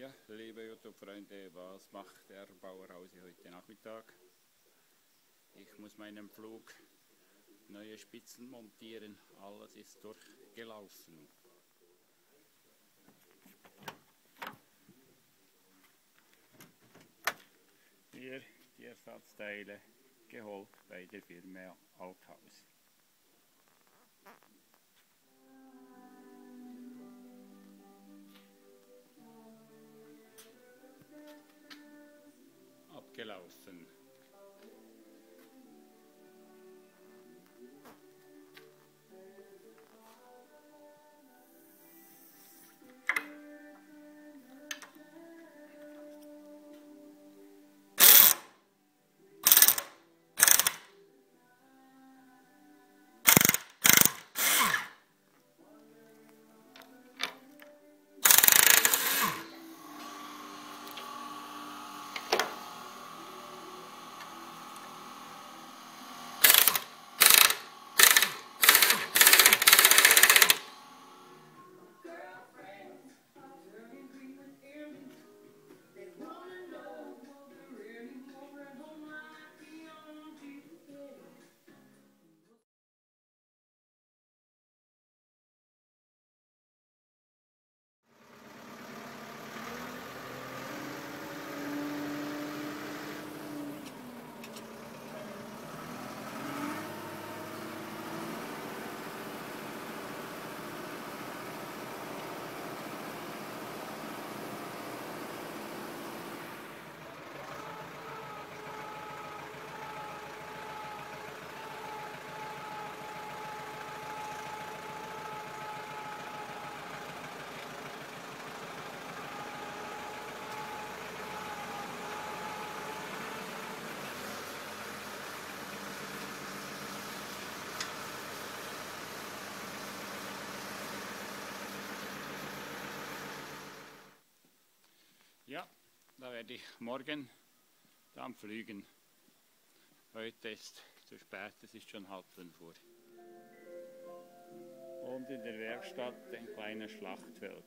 Ja, liebe YouTube-Freunde, was macht der Bauerhause heute Nachmittag? Ich muss meinen Flug neue Spitzen montieren, alles ist durchgelaufen. Hier die Ersatzteile geholt bei der Firma Althaus. Abgelaufen. Da werde ich morgen dann fliegen. Heute ist zu spät, es ist schon halb fünf Uhr. Und in der Werkstatt ein kleines Schlachtfeld.